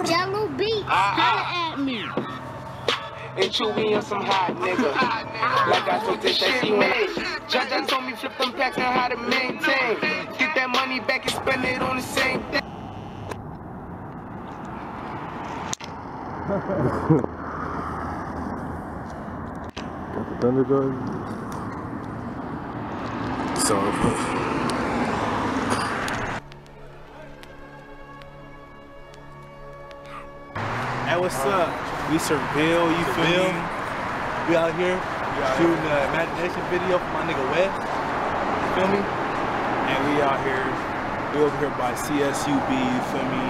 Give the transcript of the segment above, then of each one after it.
Jello beats, ah, ah. holla at me. And Chewy on some hot nigga. Like I told this that she went. Judge told me flip them packs and how to maintain. Get that money back and spend it on the same thing. Got the Thunder Dog. So, what's up? We Seville, you feel me? We out here shooting an imagination video for my nigga Wess. You feel me? And we out here, we over here by CSUB, you feel me?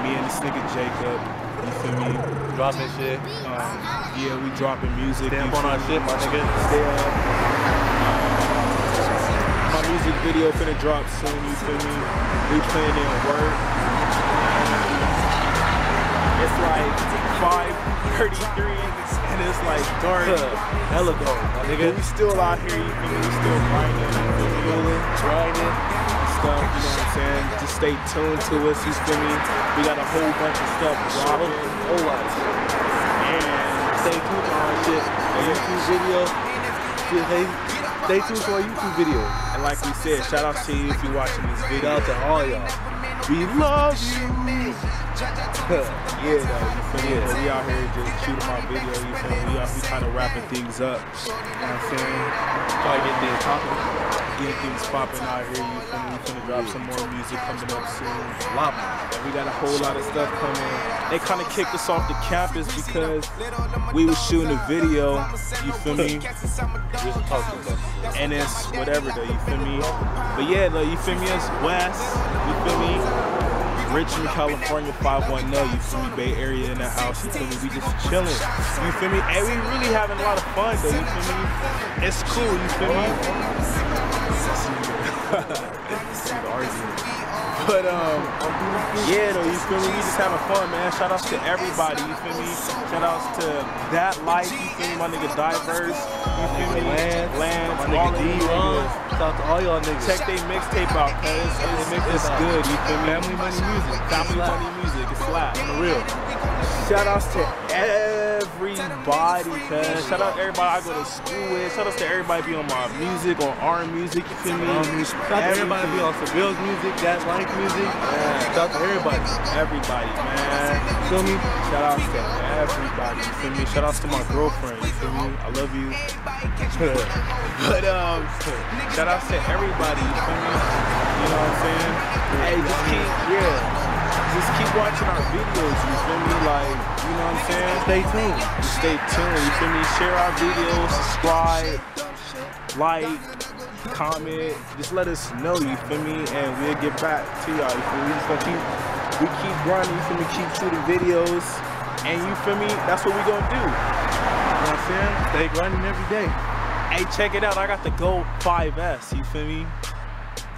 Me and this nigga Jacob, you feel me? Dropping shit. Um, yeah, we dropping music. Stay up on our shit, my nigga. Stay up. My music video finna drop soon, you feel me? We playing in work. It's like 5.33 and it's like dark. Hella go, my nigga. we still out here, you feel me? We still grinding, you? Feeling, grinding. and stuff, you know what I'm saying? Just stay tuned to us, you feel me? We got a whole bunch of stuff dropping. Oh, whole lot. of stuff. And Stay tuned to our shit. Our YouTube video. Shit, Stay, stay tuned for our YouTube video. And like we said, shout out to you if you're watching this Shout video. out to all y'all. We love you. yeah, though, you feel me? But we out here just shooting my video, you feel me? We out here kind of wrapping things up. You know what I'm saying? Try to get things popping. Getting things popping out here, you feel me? We finna drop some more music coming up soon. Lot And we got a whole lot of stuff coming. They kind of kicked us off the campus because we was shooting a video, you feel me? Just talking about and it's whatever though, you feel me? But yeah, though, you feel me? It's Wess, you feel me? Richmond, California, 510, you feel me? Bay Area in the house, you feel me? We just chilling, you feel me? And we really having a lot of fun though, you feel me? It's cool, you feel me? But um, yeah though, you feel me? We just having fun, man. Shout outs to everybody, you feel me? Shout outs to that life, you feel me? My nigga Diverse, you feel me? Lance, Lance, my nigga D-Ron. niggas. Shout out to all y'all niggas. Check they mixtape out, cuz it's, it's, it's good, you feel me? Family Money Music. Family money music, it's. On the real. Shout outs to everybody, cuz. Shout out to everybody I go to school with. Shout outs to everybody be on my music, on our music, you feel me? Shout out to everybody be on Seville's music, That Life music. Shout out to everybody. Everybody, man. You Feel me? Shout outs to everybody, you feel me? Shout outs to my girlfriend, you feel me? I love you. but um, shout outs to everybody, you feel me? You know what I'm saying? Hey, just keep, yeah. Just keep watching our videos, you feel me? Like, you know what I'm saying? Stay tuned. Just stay tuned, you feel me? Share our videos, subscribe, like, comment. Just let us know, you feel me? And we'll get back to y'all, you feel me? We just gonna keep, we keep grinding, you feel me? Keep shooting videos. And you feel me? That's what we gonna do. You know what I'm saying? Stay grinding every day. Hey, check it out. I got the Gold 5S. You feel me?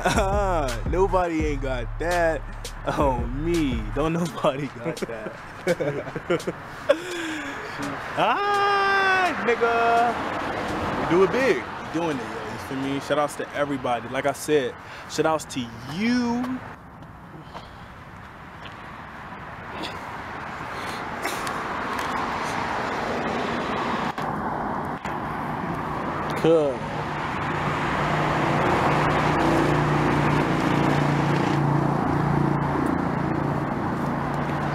nobody ain't got that. Oh, me. Don't nobody got that. ah, nigga. Do it big. Doing it, yo. You feel me? Shout outs to everybody. Like I said, shout outs to you. Good.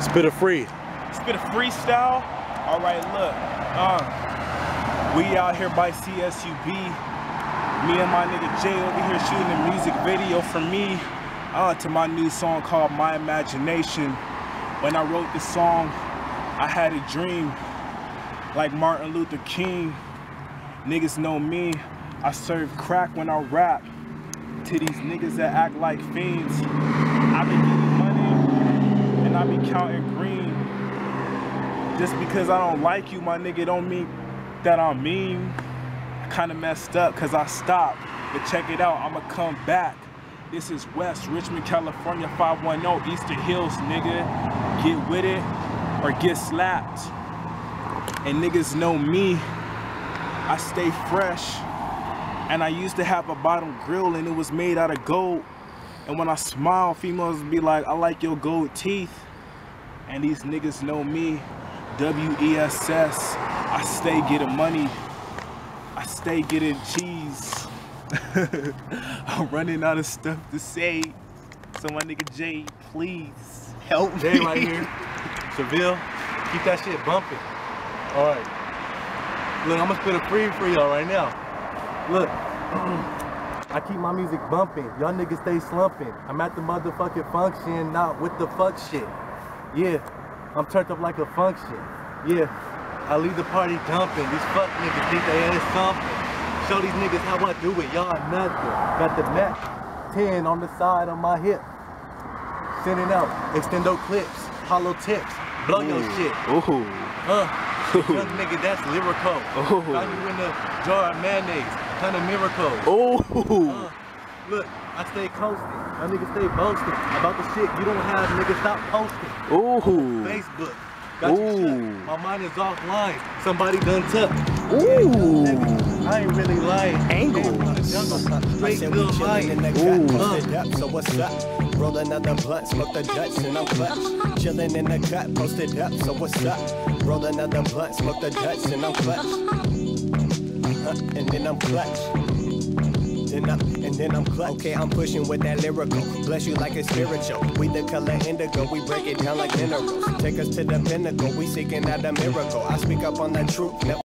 Spit a free. Spit a freestyle. All right, look. Uh, we out here by CSUB. Me and my nigga Jay over here shooting a music video for me uh, to my new song called My Imagination. When I wrote this song, I had a dream like Martin Luther King. Niggas know me. I serve crack when I rap to these niggas that act like fiends. I be getting money and I be counting green. Just because I don't like you, my nigga, don't mean that I'm mean. Kinda messed up cause I stopped. But check it out, I'ma come back. This is West Richmond, California, 510 Easter Hills, nigga. Get with it or get slapped. And niggas know me. I stay fresh. And I used to have a bottom grill and it was made out of gold. And when I smile, females be like, I like your gold teeth. And these niggas know me. W-E-S-S. I stay getting money. I stay getting cheese. I'm running out of stuff to say. So my nigga Jay, please help me. Jay right here. Seville, keep that shit bumping. All right. Look, I'm gonna spit a free for y'all right now. Look, I keep my music bumping. Y'all niggas stay slumping. I'm at the motherfucking function, not with the fuck shit. Yeah, I'm turned up like a function. Yeah, I leave the party dumping. These fuck niggas think they ass something. Show these niggas how I do it. Y'all nothing. Got the Mac 10 on the side of my hip. Sending out extendo clips, hollow tips, blow your shit. Ooh. Uh, young nigga, that's lyrical. Oh. Found you in the jar of mayonnaise, kind of miracle. Ooh. Uh, look, I stay coasting. My niggas stay boasting about the shit you don't have. Niggas stop posting. Ooh. Facebook. Got Ooh. My mind is offline. Somebody done took. Ooh. I ain't really lying. Angles. Came from the jungle, Straight said good we lying. in the Ooh. cut, posted up, so what's up? Roll another blunt, smoke the Dutch, and I'm clutch. Chillin' in the cut, posted up, so what's up? Roll another blunt, smoke the Dutch, and I'm clutch. Uh, and then I'm clutch. Then I'm, and then I'm clutch. Okay, I'm pushing with that lyrical. Bless you like a spiritual. We the color indigo, we break it down like minerals. Take us to the pinnacle, we seeking out a miracle. I speak up on the truth.